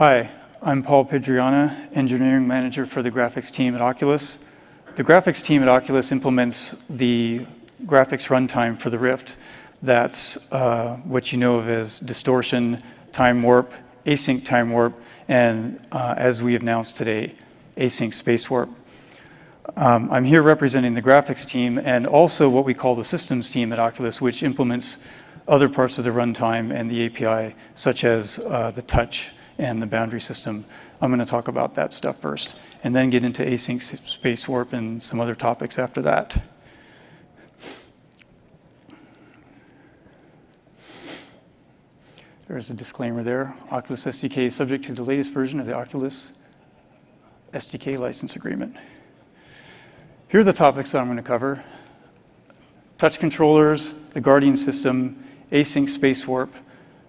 Hi, I'm Paul Pedriana, Engineering Manager for the graphics team at Oculus. The graphics team at Oculus implements the graphics runtime for the Rift. That's uh, what you know of as distortion, time warp, async time warp, and uh, as we announced today, async space warp. Um, I'm here representing the graphics team and also what we call the systems team at Oculus, which implements other parts of the runtime and the API, such as uh, the touch and the boundary system. I'm going to talk about that stuff first, and then get into async space warp and some other topics after that. There's a disclaimer there. Oculus SDK is subject to the latest version of the Oculus SDK license agreement. Here are the topics that I'm going to cover. Touch controllers, the Guardian system, async space warp,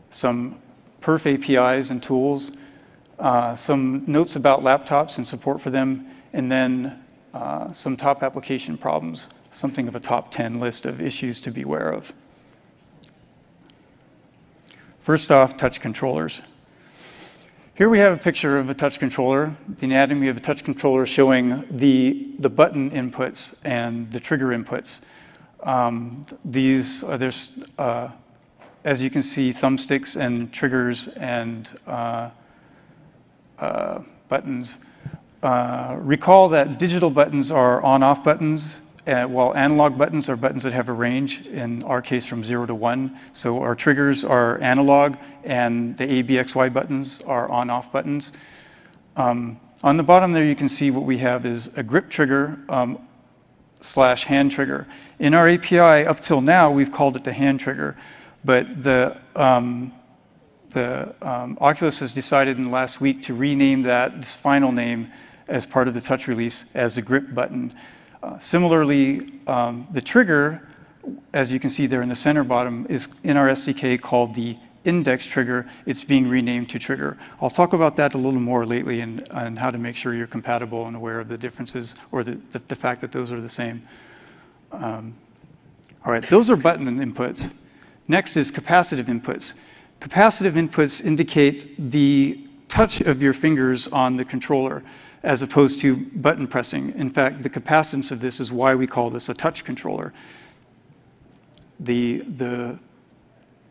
some perf APIs and tools, uh, some notes about laptops and support for them, and then uh, some top application problems, something of a top 10 list of issues to be aware of. First off, touch controllers. Here we have a picture of a touch controller, the anatomy of a touch controller showing the, the button inputs and the trigger inputs. Um, these, uh, there's, uh, as you can see, thumbsticks and triggers and uh, uh buttons. Uh, recall that digital buttons are on-off buttons, uh, while analog buttons are buttons that have a range, in our case from 0 to 1. So our triggers are analog, and the ABXY buttons are on-off buttons. Um, on the bottom there, you can see what we have is a grip trigger um, slash hand trigger. In our API, up till now, we've called it the hand trigger, but the, um, the um, Oculus has decided in the last week to rename that final name as part of the touch release as the grip button. Uh, similarly, um, the trigger, as you can see there in the center bottom, is in our SDK called the index trigger. It's being renamed to trigger. I'll talk about that a little more lately and, and how to make sure you're compatible and aware of the differences or the, the, the fact that those are the same. Um, all right, those are button inputs. Next is capacitive inputs. Capacitive inputs indicate the touch of your fingers on the controller as opposed to button pressing. In fact, the capacitance of this is why we call this a touch controller. The, the,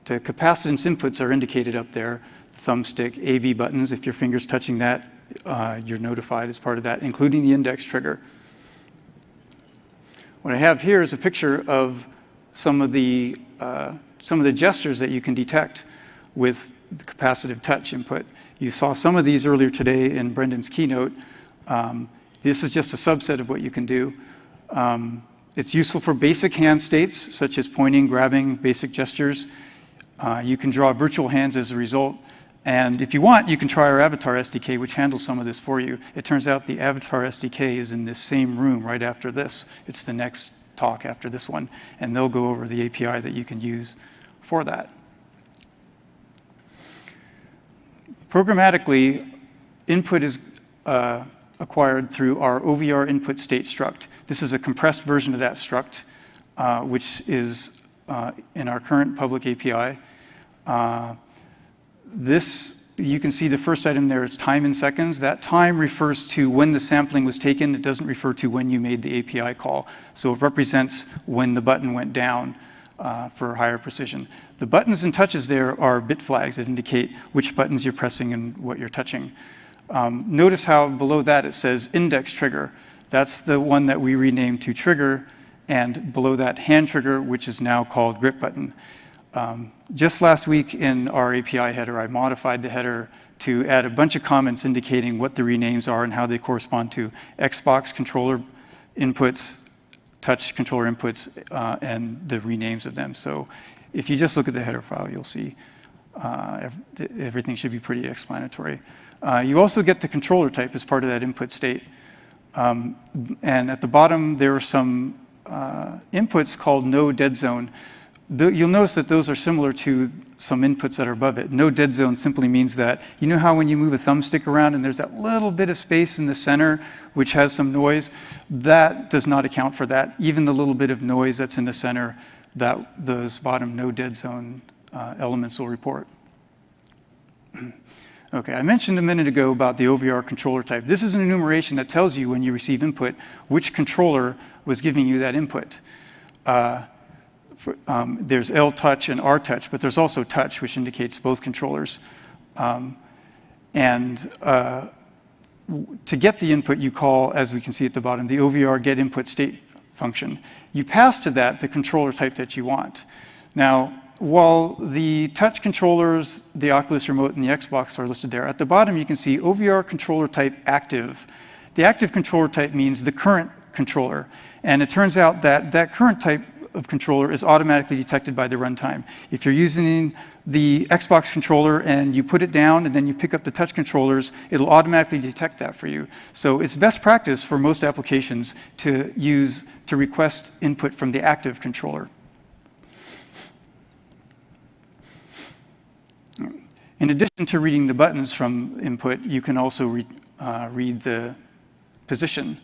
the capacitance inputs are indicated up there, thumbstick, AB buttons. If your finger's touching that, uh, you're notified as part of that, including the index trigger. What I have here is a picture of some of the, uh, some of the gestures that you can detect with the capacitive touch input. You saw some of these earlier today in Brendan's keynote. Um, this is just a subset of what you can do. Um, it's useful for basic hand states, such as pointing, grabbing, basic gestures. Uh, you can draw virtual hands as a result. And if you want, you can try our Avatar SDK, which handles some of this for you. It turns out the Avatar SDK is in this same room right after this. It's the next talk after this one. And they'll go over the API that you can use for that. Programmatically, input is uh, acquired through our OVR input state struct. This is a compressed version of that struct, uh, which is uh, in our current public API. Uh, this, you can see the first item there is time in seconds. That time refers to when the sampling was taken. It doesn't refer to when you made the API call. So it represents when the button went down uh, for higher precision. The buttons and touches there are bit flags that indicate which buttons you're pressing and what you're touching. Um, notice how below that it says index trigger. That's the one that we renamed to trigger, and below that hand trigger, which is now called grip button. Um, just last week in our API header, I modified the header to add a bunch of comments indicating what the renames are and how they correspond to Xbox controller inputs, touch controller inputs, uh, and the renames of them. So if you just look at the header file, you'll see uh, everything should be pretty explanatory. Uh, you also get the controller type as part of that input state. Um, and at the bottom, there are some uh, inputs called no dead zone. You'll notice that those are similar to some inputs that are above it. No dead zone simply means that, you know how when you move a thumbstick around and there's that little bit of space in the center which has some noise? That does not account for that. Even the little bit of noise that's in the center, that those bottom no dead zone uh, elements will report. Okay, I mentioned a minute ago about the OVR controller type. This is an enumeration that tells you when you receive input which controller was giving you that input. Uh, for, um, there's L touch and R touch, but there's also touch, which indicates both controllers. Um, and uh, to get the input, you call, as we can see at the bottom, the OVR get input state function. You pass to that the controller type that you want. Now, while the touch controllers, the Oculus remote, and the Xbox are listed there, at the bottom you can see OVR controller type active. The active controller type means the current controller. And it turns out that that current type of controller is automatically detected by the runtime. If you're using the Xbox controller and you put it down and then you pick up the touch controllers, it'll automatically detect that for you. So it's best practice for most applications to use, to request input from the active controller. In addition to reading the buttons from input, you can also re, uh, read the position.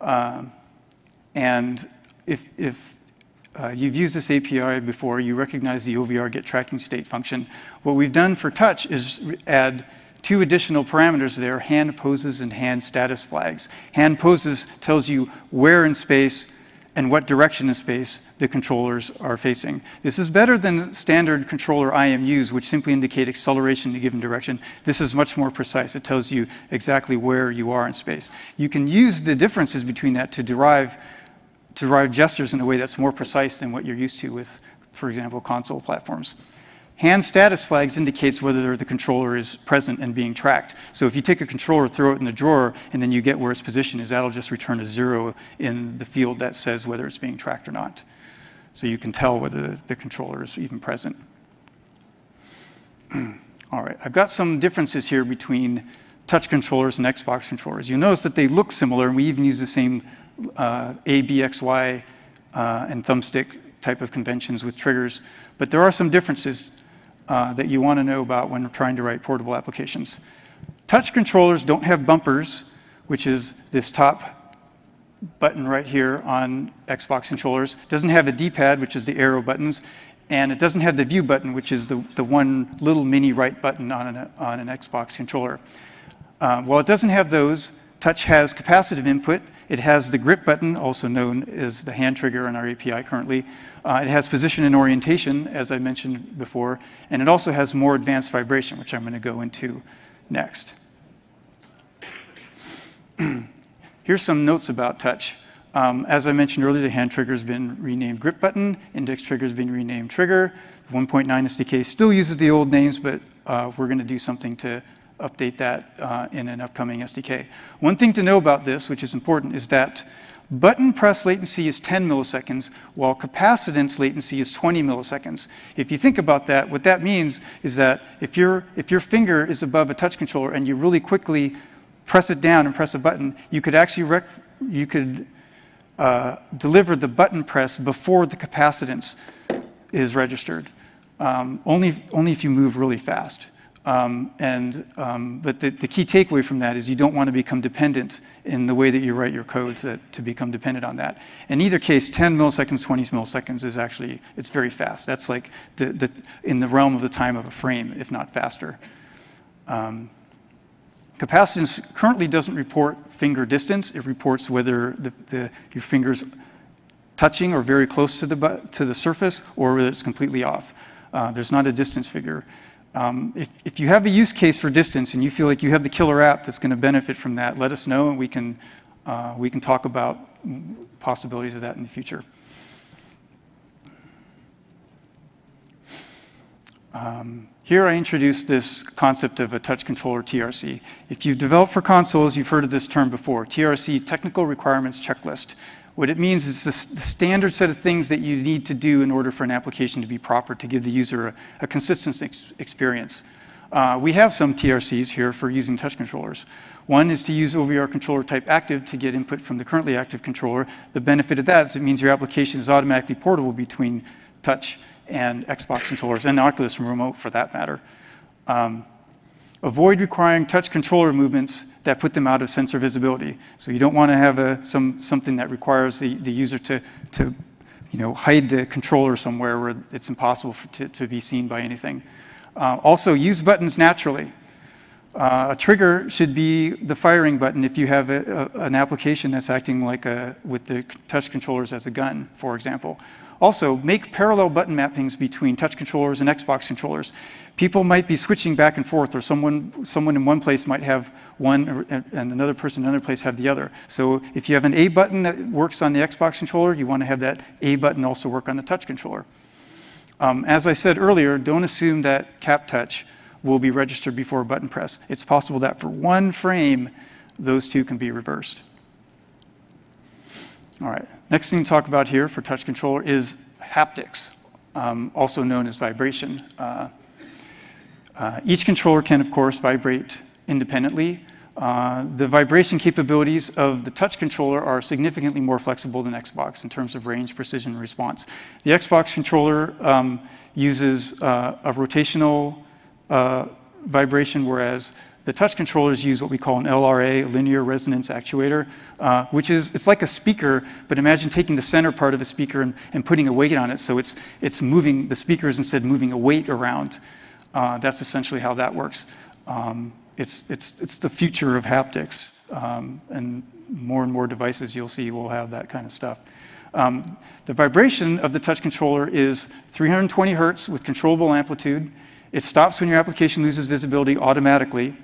Uh, and if, if uh, you've used this API before, you recognize the OVR get tracking state function. What we've done for touch is add two additional parameters there, hand poses and hand status flags. Hand poses tells you where in space and what direction in space the controllers are facing. This is better than standard controller IMUs, which simply indicate acceleration in a given direction. This is much more precise. It tells you exactly where you are in space. You can use the differences between that to derive derive gestures in a way that's more precise than what you're used to with, for example, console platforms. Hand status flags indicates whether the controller is present and being tracked. So if you take a controller, throw it in the drawer, and then you get where its position is, that'll just return a zero in the field that says whether it's being tracked or not. So you can tell whether the, the controller is even present. All right, I've got some differences here between touch controllers and Xbox controllers. You'll notice that they look similar, and we even use the same uh, A, B, X, Y, uh, and thumbstick type of conventions with triggers. But there are some differences uh, that you want to know about when trying to write portable applications. Touch controllers don't have bumpers, which is this top button right here on Xbox controllers. It doesn't have a D-pad, which is the arrow buttons, and it doesn't have the view button, which is the, the one little mini right button on an, on an Xbox controller. Uh, while it doesn't have those, touch has capacitive input, it has the grip button, also known as the hand trigger in our API currently. Uh, it has position and orientation, as I mentioned before, and it also has more advanced vibration, which I'm going to go into next. Here's some notes about touch. Um, as I mentioned earlier, the hand trigger has been renamed grip button, index trigger has been renamed trigger. 1.9 SDK still uses the old names, but uh, we're going to do something to update that uh, in an upcoming SDK. One thing to know about this, which is important, is that button press latency is 10 milliseconds, while capacitance latency is 20 milliseconds. If you think about that, what that means is that if, your if your finger is above a touch controller and you really quickly press it down and press a button, you could actually you could uh, deliver the button press before the capacitance is registered. Um, only, only if you move really fast. Um, and, um, but the, key takeaway from that is you don't want to become dependent in the way that you write your codes to, become dependent on that. In either case, 10 milliseconds, 20 milliseconds is actually, it's very fast. That's like the, the, in the realm of the time of a frame, if not faster. Um, capacitance currently doesn't report finger distance. It reports whether the, the, your finger's touching or very close to the, to the surface or whether it's completely off. Uh, there's not a distance figure. Um, if, if, you have a use case for distance and you feel like you have the killer app that's going to benefit from that, let us know and we can, uh, we can talk about possibilities of that in the future. Um, here I introduce this concept of a touch controller TRC. If you've developed for consoles, you've heard of this term before, TRC, Technical Requirements Checklist. What it means is the standard set of things that you need to do in order for an application to be proper to give the user a, a consistent ex experience. Uh, we have some TRCs here for using touch controllers. One is to use OVR controller type active to get input from the currently active controller. The benefit of that is it means your application is automatically portable between touch and Xbox controllers, and Oculus remote for that matter. Um, avoid requiring touch controller movements that put them out of sensor visibility. So you don't want to have a, some, something that requires the, the user to, to you know, hide the controller somewhere where it's impossible for, to, to be seen by anything. Uh, also, use buttons naturally. Uh, a trigger should be the firing button if you have a, a, an application that's acting like a, with the touch controllers as a gun, for example. Also, make parallel button mappings between touch controllers and Xbox controllers. People might be switching back and forth, or someone, someone in one place might have one, and another person in another place have the other. So if you have an A button that works on the Xbox controller, you want to have that A button also work on the touch controller. Um, as I said earlier, don't assume that cap touch will be registered before a button press. It's possible that for one frame, those two can be reversed. All right, next thing to talk about here for touch controller is haptics, um, also known as vibration. Uh, uh, each controller can, of course, vibrate independently. Uh, the vibration capabilities of the touch controller are significantly more flexible than Xbox in terms of range, precision, and response. The Xbox controller um, uses uh, a rotational uh, vibration, whereas the touch controllers use what we call an LRA, linear resonance actuator, uh, which is, it's like a speaker, but imagine taking the center part of a speaker and, and putting a weight on it. So it's, it's moving, the speaker is instead moving a weight around. Uh, that's essentially how that works. Um, it's, it's, it's the future of haptics. Um, and more and more devices you'll see will have that kind of stuff. Um, the vibration of the touch controller is 320 hertz with controllable amplitude. It stops when your application loses visibility automatically.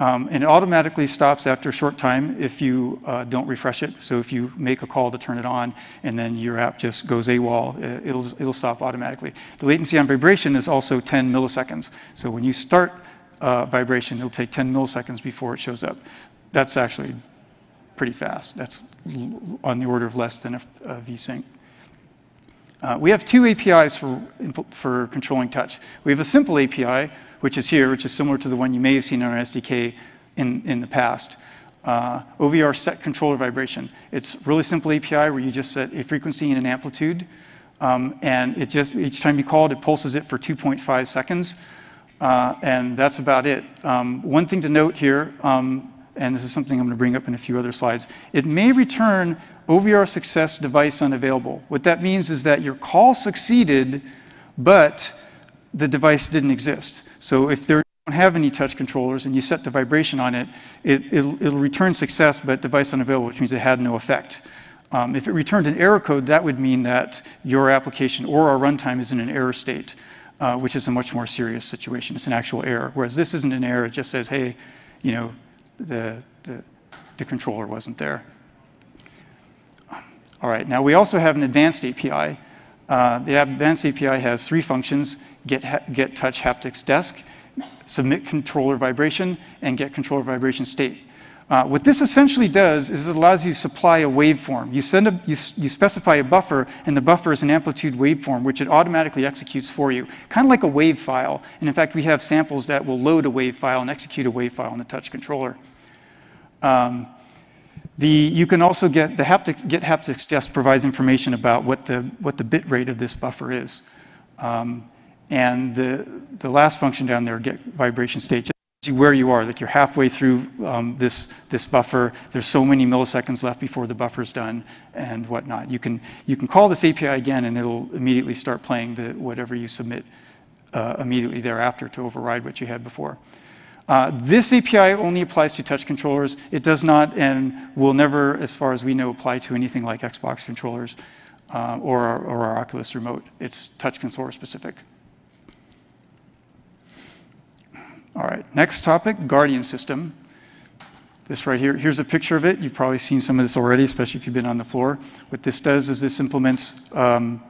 Um, and it automatically stops after a short time if you uh, don't refresh it. So if you make a call to turn it on and then your app just goes AWOL, uh, it'll, it'll stop automatically. The latency on vibration is also 10 milliseconds. So when you start uh, vibration, it'll take 10 milliseconds before it shows up. That's actually pretty fast. That's on the order of less than a, a vSync. Uh, we have two APIs for, for controlling touch. We have a simple API, which is here, which is similar to the one you may have seen on our SDK in, in the past. Uh, OVR set controller vibration. It's really simple API where you just set a frequency and an amplitude, um, and it just each time you call it, it pulses it for 2.5 seconds, uh, and that's about it. Um, one thing to note here, um, and this is something I'm going to bring up in a few other slides, it may return OVR success device unavailable. What that means is that your call succeeded, but the device didn't exist. So if there don't have any touch controllers and you set the vibration on it, it will it'll return success, but device unavailable, which means it had no effect. Um, if it returned an error code, that would mean that your application or our runtime is in an error state, uh, which is a much more serious situation. It's an actual error. Whereas this isn't an error, it just says, hey, you know, the, the, the controller wasn't there. All right, now we also have an advanced API. Uh, the advanced API has three functions, get, get touch haptics desc, submit controller vibration, and get controller vibration state. Uh, what this essentially does is it allows you to supply a waveform. You, send a, you, you, specify a buffer, and the buffer is an amplitude waveform, which it automatically executes for you, kind of like a wave file. And in fact, we have samples that will load a wave file and execute a wave file on the touch controller. Um, the, you can also get the haptics, get haptics just provides information about what the, what the bit rate of this buffer is. Um, and the, the last function down there, get vibration state, just you where you are, like you're halfway through um, this, this buffer, there's so many milliseconds left before the buffer's done and whatnot. You can, you can call this API again and it'll immediately start playing the, whatever you submit uh, immediately thereafter to override what you had before. Uh, this API only applies to touch controllers. It does not and will never, as far as we know, apply to anything like Xbox controllers uh, or, our, or our Oculus remote. It's touch controller specific. All right, next topic, Guardian system. This right here, here's a picture of it. You've probably seen some of this already, especially if you've been on the floor. What this does is this implements um,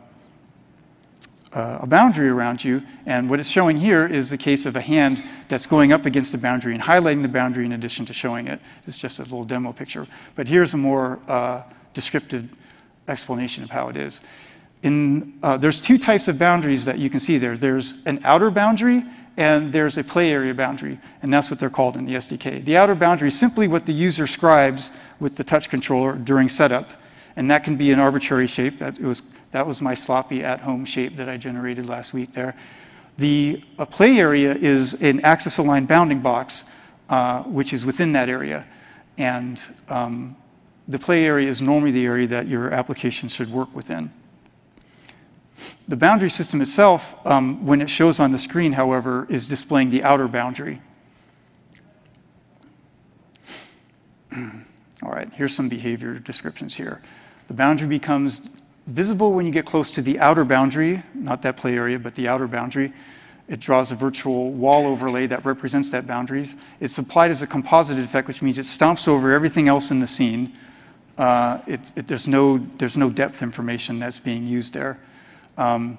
uh, a boundary around you. And what it's showing here is the case of a hand that's going up against the boundary and highlighting the boundary in addition to showing it. It's just a little demo picture. But here's a more uh, descriptive explanation of how it is. In, uh, there's two types of boundaries that you can see there. There's an outer boundary and there's a play area boundary, and that's what they're called in the SDK. The outer boundary is simply what the user scribes with the touch controller during setup, and that can be an arbitrary shape. That was that was my sloppy at-home shape that I generated last week there. The play area is an axis-aligned bounding box, uh, which is within that area. And um, the play area is normally the area that your application should work within. The boundary system itself, um, when it shows on the screen, however, is displaying the outer boundary. All right, here's some behavior descriptions here. The boundary becomes visible when you get close to the outer boundary, not that play area, but the outer boundary. It draws a virtual wall overlay that represents that boundaries. It's applied as a composited effect, which means it stomps over everything else in the scene. Uh, it, it, there's, no, there's no depth information that's being used there. Um,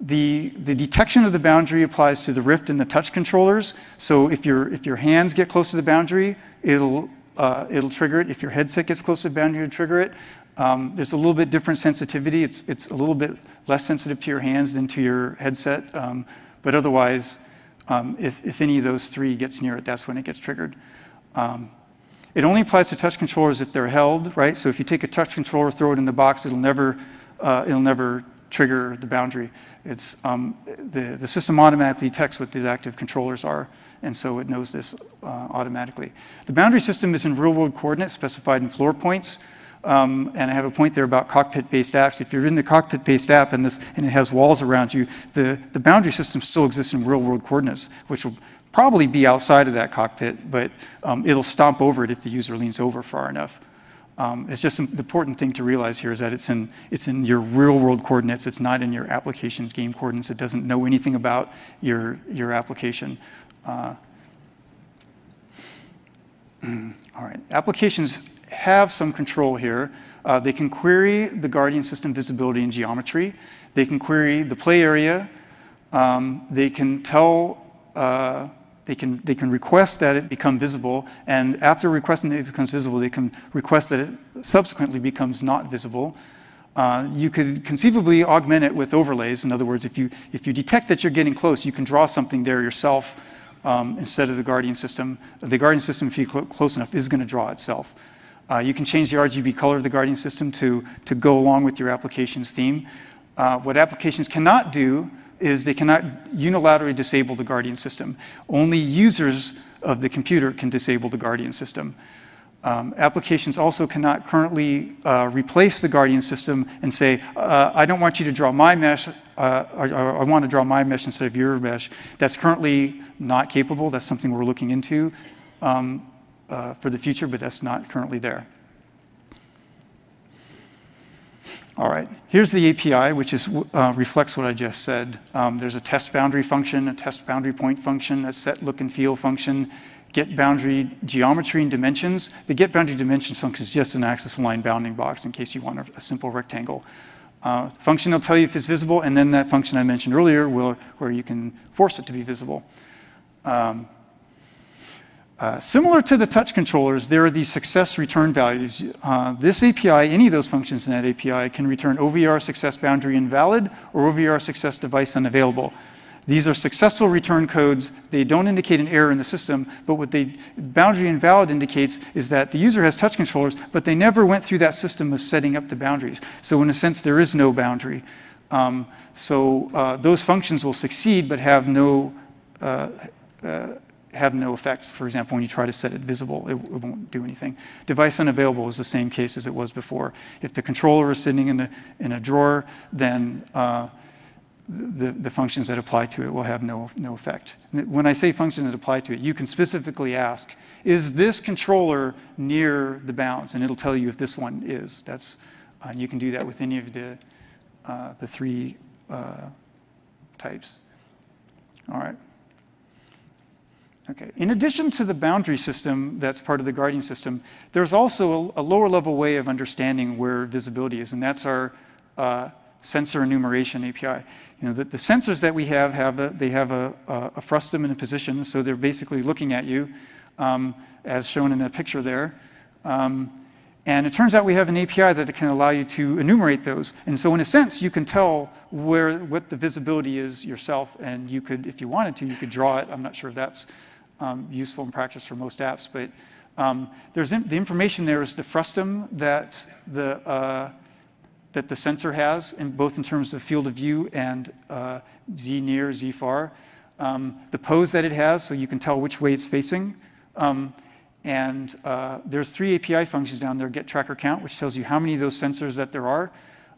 the, the detection of the boundary applies to the Rift and the touch controllers. So if, your if your hands get close to the boundary, it'll, uh, it'll trigger it. If your headset gets close to the boundary, it'll trigger it. Um, there's a little bit different sensitivity. It's, it's a little bit less sensitive to your hands than to your headset. Um, but otherwise, um, if, if any of those three gets near it, that's when it gets triggered. Um, it only applies to touch controllers if they're held, right? So if you take a touch controller, throw it in the box, it'll never, uh, it'll never trigger the boundary. It's, um, the, the system automatically detects what the active controllers are, and so it knows this uh, automatically. The boundary system is in real-world coordinates specified in floor points, um, and I have a point there about cockpit-based apps. If you're in the cockpit-based app and, this, and it has walls around you, the, the boundary system still exists in real-world coordinates, which will probably be outside of that cockpit, but um, it'll stomp over it if the user leans over far enough. Um, it's just an, important thing to realize here is that it's in, it's in your real world coordinates. It's not in your application's game coordinates. It doesn't know anything about your, your application. Uh, all right, applications have some control here. Uh, they can query the Guardian system visibility and geometry. They can query the play area. Um, they can tell uh, they can, they can request that it become visible, and after requesting that it becomes visible, they can request that it subsequently becomes not visible. Uh, you could conceivably augment it with overlays. In other words, if you, if you detect that you're getting close, you can draw something there yourself um, instead of the Guardian system. The Guardian system, if you cl close enough, is going to draw itself. Uh, you can change the RGB color of the Guardian system to, to go along with your application's theme. Uh, what applications cannot do is they cannot unilaterally disable the Guardian system. Only users of the computer can disable the Guardian system. Um, applications also cannot currently uh, replace the Guardian system and say, uh, I don't want you to draw my mesh, uh, or, or I want to draw my mesh instead of your mesh. That's currently not capable. That's something we're looking into um, uh, for the future, but that's not currently there. All right, here's the API, which is, uh, reflects what I just said. Um, there's a test boundary function, a test boundary point function, a set look and feel function, get boundary geometry and dimensions. The get boundary dimensions function is just an axis line bounding box in case you want a, a simple rectangle. Uh, function will tell you if it's visible, and then that function I mentioned earlier will, where you can force it to be visible. Um, uh, similar to the touch controllers, there are these success return values. Uh, this API, any of those functions in that API, can return OVR success boundary invalid or OVR success device unavailable. These are successful return codes. They don't indicate an error in the system, but what the boundary invalid indicates is that the user has touch controllers, but they never went through that system of setting up the boundaries. So in a sense, there is no boundary. Um, so uh, those functions will succeed, but have no uh, uh have no effect. For example, when you try to set it visible, it, it, won't do anything. Device unavailable is the same case as it was before. If the controller is sitting in a, in a drawer, then uh, the, the functions that apply to it will have no, no effect. When I say functions that apply to it, you can specifically ask, is this controller near the bounds? And it'll tell you if this one is. That's, uh, you can do that with any of the, uh, the three uh, types. All right. Okay. In addition to the boundary system that's part of the Guardian system, there's also a, a lower level way of understanding where visibility is, and that's our uh, sensor enumeration API. You know, the, the, sensors that we have, have a, they have a, a, frustum and a position, so they're basically looking at you, um, as shown in the picture there. Um, and it turns out we have an API that can allow you to enumerate those. And so in a sense, you can tell where what the visibility is yourself, and you could, if you wanted to, you could draw it. I'm not sure if that's um, useful in practice for most apps. But um, there's in, the information there is the frustum that the uh, that the sensor has, in both in terms of field of view and uh, z near, z far. Um, the pose that it has, so you can tell which way it's facing. Um, and uh, there's three API functions down there, get tracker count, which tells you how many of those sensors that there are.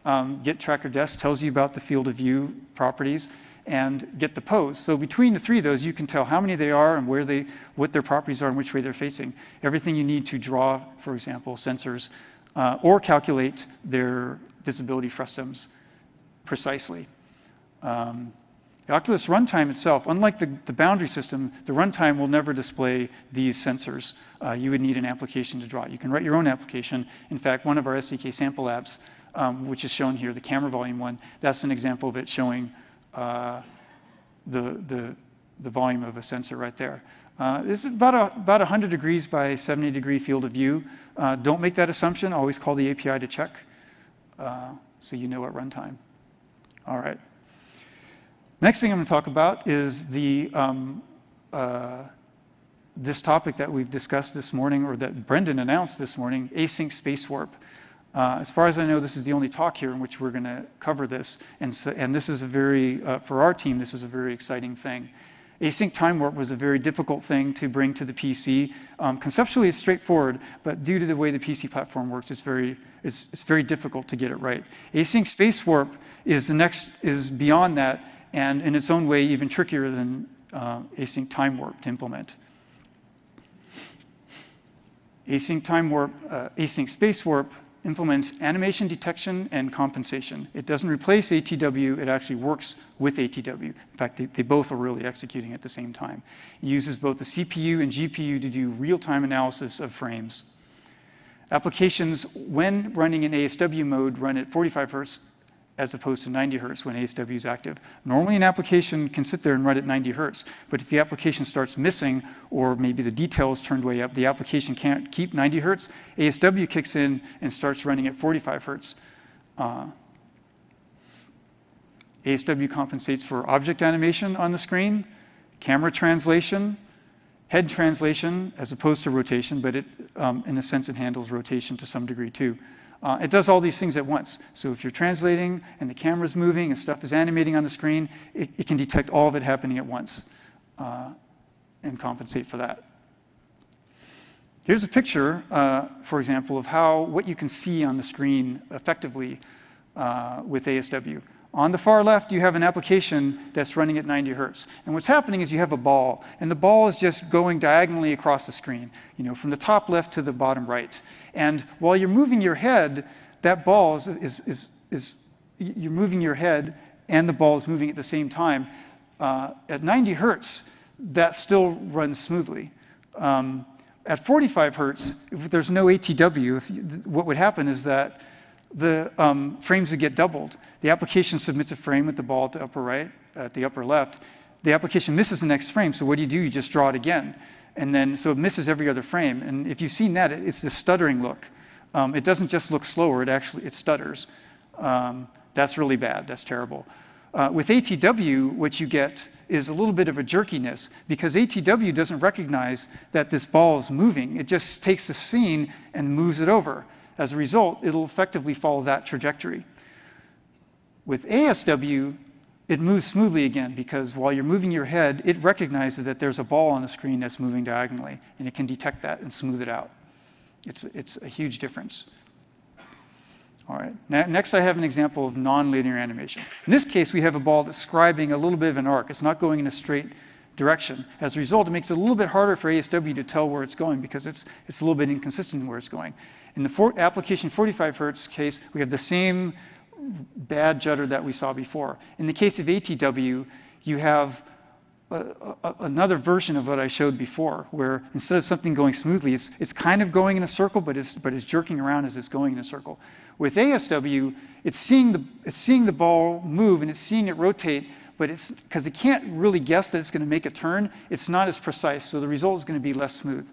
Um, get tracker desc tells you about the field of view properties. And get the pose. So between the three of those, you can tell how many they are and where they, what their properties are and which way they're facing. Everything you need to draw, for example, sensors, uh, or calculate their visibility frustums precisely. Um, the Oculus runtime itself, unlike the, the boundary system, the runtime will never display these sensors. Uh, you would need an application to draw it. You can write your own application. In fact, one of our SDK sample apps, um, which is shown here, the camera volume one, that's an example of it showing uh, the, the, the volume of a sensor right there. Uh, this is about, a, about 100 degrees by 70 degree field of view. Uh, don't make that assumption. Always call the API to check uh, so you know at runtime. All right. Next thing I'm going to talk about is the, um, uh, this topic that we've discussed this morning, or that Brendan announced this morning, async space warp. Uh, as far as I know, this is the only talk here in which we're going to cover this. And, so, and this is a very, uh, for our team, this is a very exciting thing. Async time warp was a very difficult thing to bring to the PC. Um, conceptually, it's straightforward, but due to the way the PC platform works, it's very, it's, it's very difficult to get it right. Async space warp is the next, is beyond that and in its own way, even trickier than uh, async time warp to implement. Async time warp, uh, async space warp implements animation detection and compensation. It doesn't replace ATW, it actually works with ATW. In fact, they, they, both are really executing at the same time. It uses both the CPU and GPU to do real-time analysis of frames. Applications, when running in ASW mode, run at 45 hertz as opposed to 90 hertz when ASW is active. Normally an application can sit there and run at 90 hertz, but if the application starts missing or maybe the detail is turned way up, the application can't keep 90 hertz, ASW kicks in and starts running at 45 hertz. Uh, ASW compensates for object animation on the screen, camera translation, head translation as opposed to rotation, but it, um, in a sense it handles rotation to some degree too. Uh, it does all these things at once. So if you're translating and the camera's moving and stuff is animating on the screen, it, it can detect all of it happening at once uh, and compensate for that. Here's a picture, uh, for example, of how what you can see on the screen effectively uh, with ASW. On the far left, you have an application that's running at 90 hertz. And what's happening is you have a ball, and the ball is just going diagonally across the screen, you know, from the top left to the bottom right. And while you're moving your head, that ball is, is, is, is you're moving your head and the ball is moving at the same time. Uh, at 90 hertz, that still runs smoothly. Um, at 45 hertz, if there's no ATW, if, what would happen is that the um, frames would get doubled. The application submits a frame with the ball at the upper right, at the upper left. The application misses the next frame, so what do you do? You just draw it again. And then, so it misses every other frame. And if you've seen that, it's this stuttering look. Um, it doesn't just look slower, it actually, it stutters. Um, that's really bad, that's terrible. Uh, with ATW, what you get is a little bit of a jerkiness because ATW doesn't recognize that this ball is moving. It just takes the scene and moves it over. As a result, it'll effectively follow that trajectory. With ASW, it moves smoothly again because while you're moving your head, it recognizes that there's a ball on the screen that's moving diagonally, and it can detect that and smooth it out. It's, it's a huge difference. All right, now, next I have an example of nonlinear animation. In this case, we have a ball that's scribing a little bit of an arc. It's not going in a straight direction. As a result, it makes it a little bit harder for ASW to tell where it's going because it's, it's a little bit inconsistent in where it's going. In the application 45 hertz case, we have the same bad judder that we saw before. In the case of ATW, you have a, a, another version of what I showed before, where instead of something going smoothly, it's, it's kind of going in a circle, but it's, but it's jerking around as it's going in a circle. With ASW, it's seeing the, it's seeing the ball move and it's seeing it rotate, but it's because it can't really guess that it's going to make a turn, it's not as precise, so the result is going to be less smooth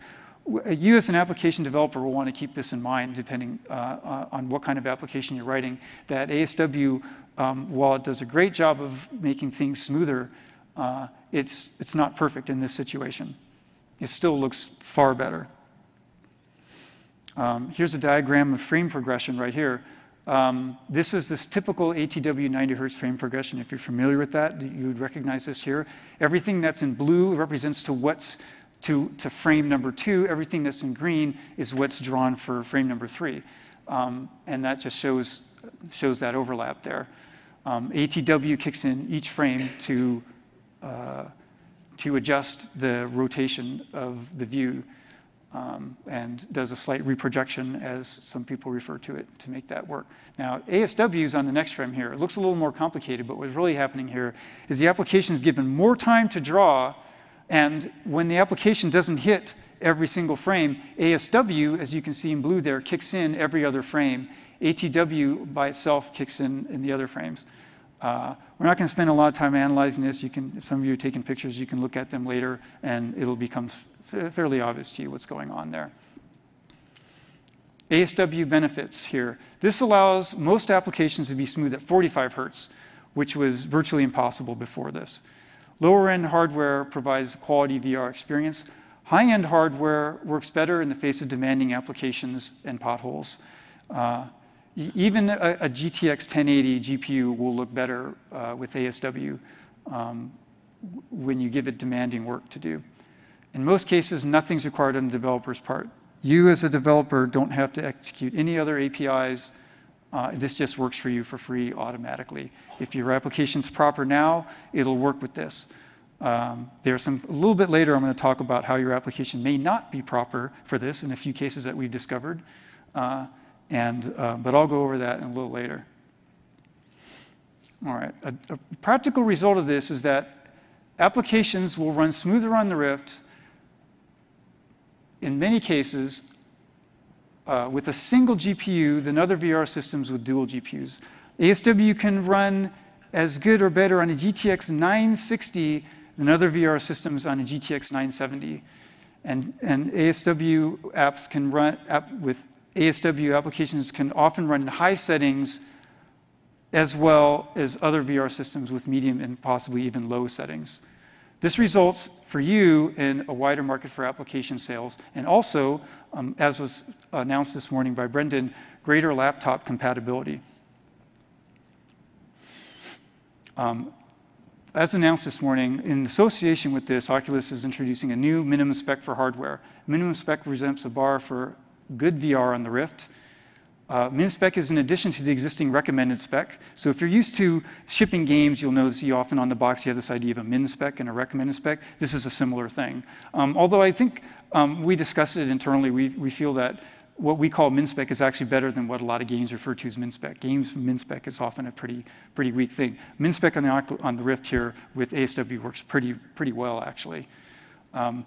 you as an application developer will want to keep this in mind depending uh, uh, on what kind of application you're writing, that ASW, um, while it does a great job of making things smoother, uh, it's, it's not perfect in this situation. It still looks far better. Um, here's a diagram of frame progression right here. Um, this is this typical ATW 90 hertz frame progression. If you're familiar with that, you would recognize this here. Everything that's in blue represents to what's to, to frame number two. Everything that's in green is what's drawn for frame number three. Um, and that just shows, shows that overlap there. Um, ATW kicks in each frame to, uh, to adjust the rotation of the view um, and does a slight reprojection, as some people refer to it, to make that work. Now, ASW is on the next frame here. It looks a little more complicated, but what's really happening here is the application is given more time to draw, and when the application doesn't hit every single frame, ASW, as you can see in blue there, kicks in every other frame. ATW by itself kicks in in the other frames. Uh, we're not going to spend a lot of time analyzing this. You can, some of you are taking pictures, you can look at them later, and it'll become fairly obvious to you what's going on there. ASW benefits here. This allows most applications to be smooth at 45 hertz, which was virtually impossible before this. Lower end hardware provides a quality VR experience. High end hardware works better in the face of demanding applications and potholes. Uh, even a, a, GTX 1080 GPU will look better uh, with ASW um, when you give it demanding work to do. In most cases, nothing's required on the developer's part. You as a developer don't have to execute any other APIs. Uh, this just works for you for free automatically. If your application's proper now, it'll work with this. Um, there's some, a little bit later, I'm going to talk about how your application may not be proper for this in a few cases that we've discovered. Uh, and, uh, but I'll go over that in a little later. All right, a, a practical result of this is that applications will run smoother on the Rift in many cases, uh, with a single GPU than other VR systems with dual GPUs. ASW can run as good or better on a GTX 960 than other VR systems on a GTX 970. And, and ASW apps can run, app, with ASW applications can often run in high settings as well as other VR systems with medium and possibly even low settings. This results for you in a wider market for application sales, and also, um, as was announced this morning by Brendan, greater laptop compatibility. Um, as announced this morning, in association with this, Oculus is introducing a new minimum spec for hardware. Minimum spec presents a bar for good VR on the Rift, uh, min-spec is in addition to the existing recommended spec. So if you're used to shipping games, you'll notice you often on the box you have this idea of a min-spec and a recommended spec. This is a similar thing. Um, although I think um, we discussed it internally, we, we feel that what we call min-spec is actually better than what a lot of games refer to as min-spec. Games min-spec is often a pretty, pretty weak thing. Min-spec on the, on the Rift here with ASW works pretty, pretty well, actually. Um,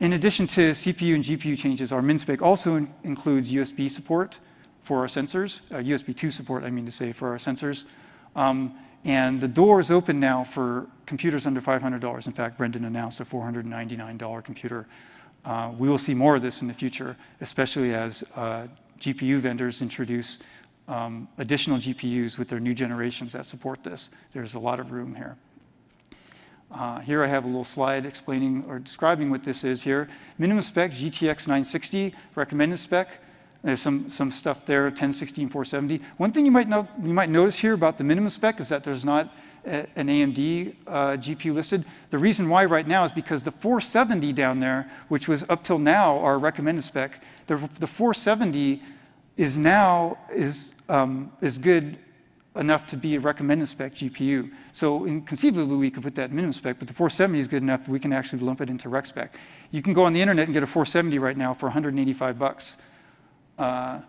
in addition to CPU and GPU changes, our min-spec also in includes USB support, for our sensors, uh, USB 2 support, I mean to say, for our sensors. Um, and the door is open now for computers under $500. In fact, Brendan announced a $499 computer. Uh, we will see more of this in the future, especially as uh, GPU vendors introduce um, additional GPUs with their new generations that support this. There's a lot of room here. Uh, here I have a little slide explaining or describing what this is here. Minimum spec GTX 960, recommended spec there's some, some stuff there, 1016, 470. One thing you might, know, you might notice here about the minimum spec is that there's not an AMD uh, GPU listed. The reason why right now is because the 470 down there, which was up till now our recommended spec, the, the 470 is now is, um, is good enough to be a recommended spec GPU. So in, conceivably, we could put that minimum spec, but the 470 is good enough we can actually lump it into rec spec. You can go on the internet and get a 470 right now for 185 bucks. Uh,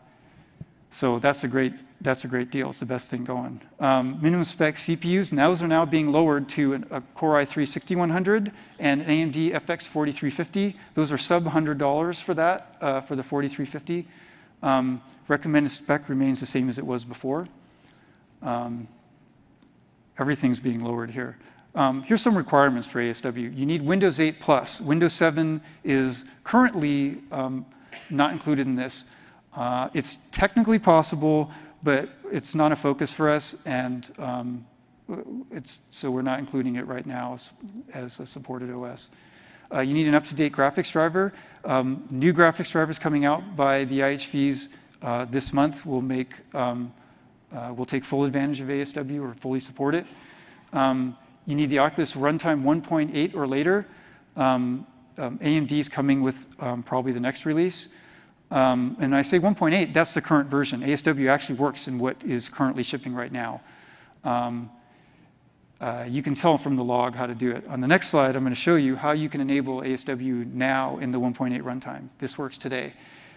so that's a great that's a great deal. It's the best thing going. Um, minimum spec CPUs, now those are now being lowered to an, a Core i3 6100 and an AMD FX 4350. Those are sub $100 for that, uh, for the 4350. Um, recommended spec remains the same as it was before. Um, everything's being lowered here. Um, here's some requirements for ASW. You need Windows 8 Plus. Windows 7 is currently um, not included in this. Uh, it's technically possible, but it's not a focus for us, and um, it's, so we're not including it right now as, as a supported OS. Uh, you need an up-to-date graphics driver. Um, new graphics drivers coming out by the IHVs uh, this month will make um, uh, will take full advantage of ASW or fully support it. Um, you need the Oculus runtime 1.8 or later. Um, um, AMD is coming with um, probably the next release. Um, and I say 1.8, that's the current version. ASW actually works in what is currently shipping right now. Um, uh, you can tell from the log how to do it. On the next slide, I'm going to show you how you can enable ASW now in the 1.8 runtime. This works today.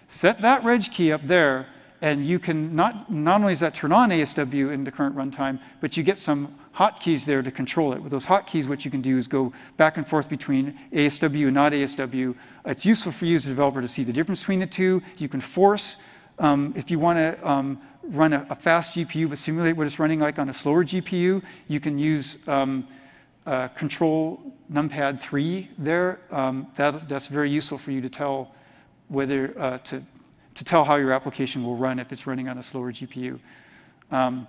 Set that reg key up there, and you can not, not only does that turn on ASW in the current runtime, but you get some hotkeys there to control it. With those hotkeys, what you can do is go back and forth between ASW and not ASW. It's useful for you as a developer to see the difference between the two. You can force, um, if you want to um, run a, a, fast GPU but simulate what it's running like on a slower GPU, you can use um, uh, control numpad 3 there. Um, that, that's very useful for you to tell whether uh, to, to tell how your application will run if it's running on a slower GPU. Um,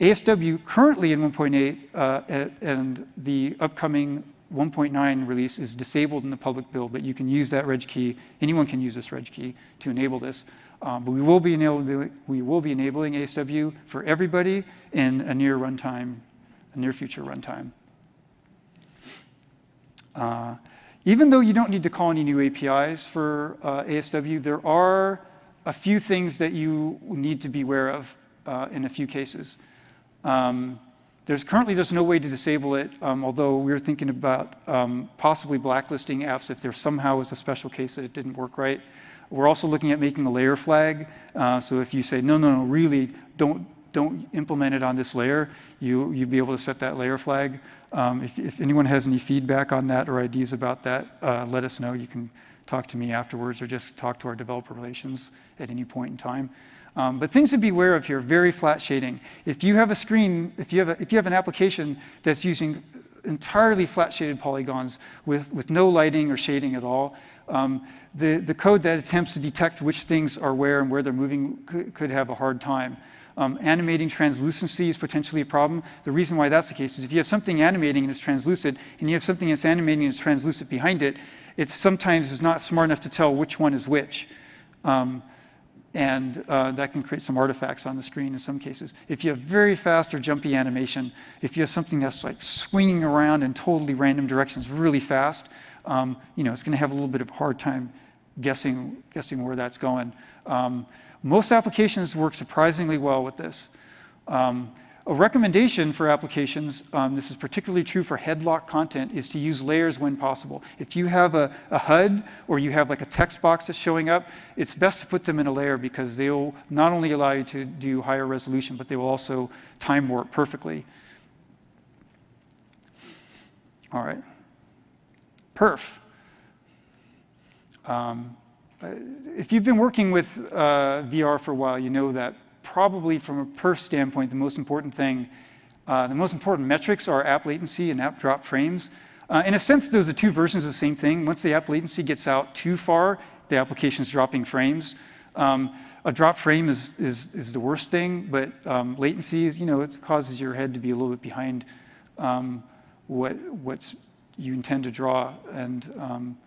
ASW currently in 1.8 uh, and the upcoming 1.9 release is disabled in the public build, but you can use that reg key. Anyone can use this reg key to enable this. Um, but we will, be enabling, we will be enabling ASW for everybody in a near runtime, a near future runtime. Uh, even though you don't need to call any new APIs for uh, ASW, there are a few things that you need to be aware of uh, in a few cases. Um, there's currently there's no way to disable it, um, although we're thinking about um, possibly blacklisting apps if there somehow was a special case that it didn't work right. We're also looking at making a layer flag. Uh, so if you say, no, no, no, really, don't, don't implement it on this layer, you, you'd be able to set that layer flag. Um, if, if, anyone has any feedback on that or ideas about that, uh, let us know. You can talk to me afterwards or just talk to our developer relations at any point in time. Um, but things to be aware of here, very flat shading. If you have a screen, if you have, a, if you have an application that's using entirely flat shaded polygons with, with no lighting or shading at all, um, the, the code that attempts to detect which things are where and where they're moving could, could have a hard time. Um, animating translucency is potentially a problem. The reason why that's the case is if you have something animating and it's translucent, and you have something that's animating and it's translucent behind it, it sometimes is not smart enough to tell which one is which. Um, and uh, that can create some artifacts on the screen in some cases. If you have very fast or jumpy animation, if you have something that's like swinging around in totally random directions really fast, um, you know, it's going to have a little bit of a hard time guessing, guessing where that's going. Um, most applications work surprisingly well with this. Um, a recommendation for applications, um, this is particularly true for headlock content, is to use layers when possible. If you have a, a, HUD or you have like a text box that's showing up, it's best to put them in a layer because they'll not only allow you to do higher resolution, but they will also time warp perfectly. All right perf. Um, if you've been working with uh, VR for a while, you know that probably from a perf standpoint, the most important thing, uh, the most important metrics are app latency and app drop frames. Uh, in a sense, those are two versions of the same thing. Once the app latency gets out too far, the application is dropping frames. Um, a drop frame is, is, is, the worst thing, but um, latency is, you know, it causes your head to be a little bit behind um, what, what's you intend to draw. And um,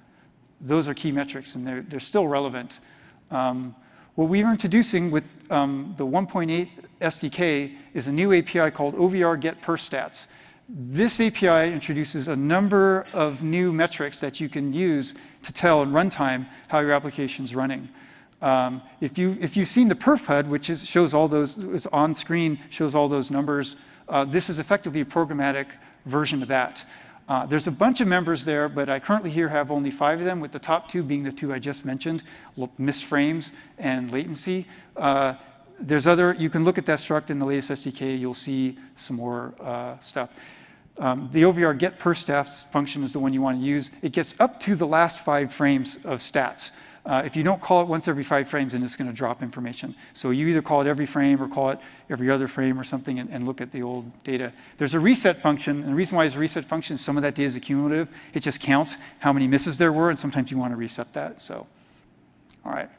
those are key metrics, and they're, they're still relevant. Um, what we are introducing with um, the 1.8 SDK is a new API called OVR Get Perf Stats. This API introduces a number of new metrics that you can use to tell in runtime how your application is running. Um, if, you, if you've seen the perf HUD, which is, shows all those, is on screen, shows all those numbers, uh, this is effectively a programmatic version of that. Uh, there's a bunch of members there, but I currently here have only five of them, with the top two being the two I just mentioned, misframes and latency. Uh, there's other, you can look at that struct in the latest SDK, you'll see some more uh, stuff. Um, the OVR get perf stats function is the one you want to use. It gets up to the last five frames of stats. Uh, if you don't call it once every five frames, then it's going to drop information. So you either call it every frame or call it every other frame or something and, and, look at the old data. There's a reset function, and the reason why it's a reset function is some of that data is accumulative. It just counts how many misses there were, and sometimes you want to reset that. So, all right.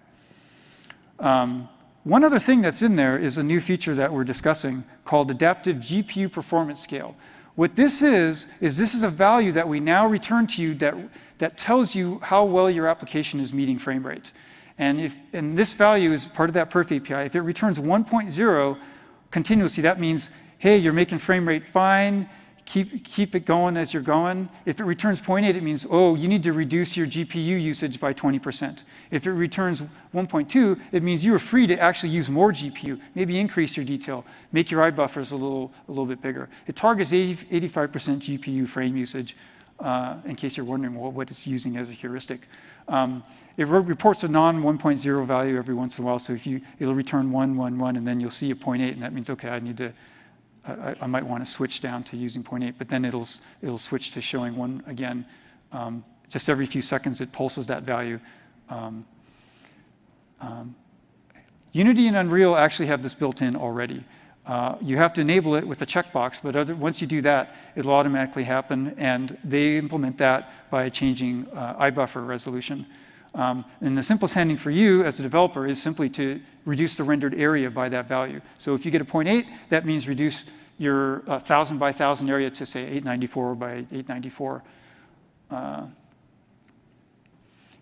Um, one other thing that's in there is a new feature that we're discussing called adaptive GPU performance scale. What this is, is this is a value that we now return to you that that tells you how well your application is meeting frame rate. And, if, and this value is part of that perf API. If it returns 1.0 continuously, that means, hey, you're making frame rate fine, keep, keep it going as you're going. If it returns 0.8, it means, oh, you need to reduce your GPU usage by 20%. If it returns 1.2, it means you are free to actually use more GPU, maybe increase your detail, make your eye buffers a little, a little bit bigger. It targets 80, 85% GPU frame usage, uh, in case you're wondering what it's using as a heuristic. Um, it re reports a non 1.0 value every once in a while, so if you, it'll return 1, 1, 1, and then you'll see a 0.8, and that means, okay, I need to I, I, might want to switch down to using 0.8, but then it'll, it'll switch to showing one again. Um, just every few seconds, it pulses that value. Um, um, Unity and Unreal actually have this built in already. Uh, you have to enable it with a checkbox, but other, once you do that, it'll automatically happen, and they implement that by changing uh, eye buffer resolution. Um, and the simplest handling for you as a developer is simply to reduce the rendered area by that value. So if you get a 0.8, that means reduce your uh, 1,000 by 1,000 area to, say, 894 by 894. Uh,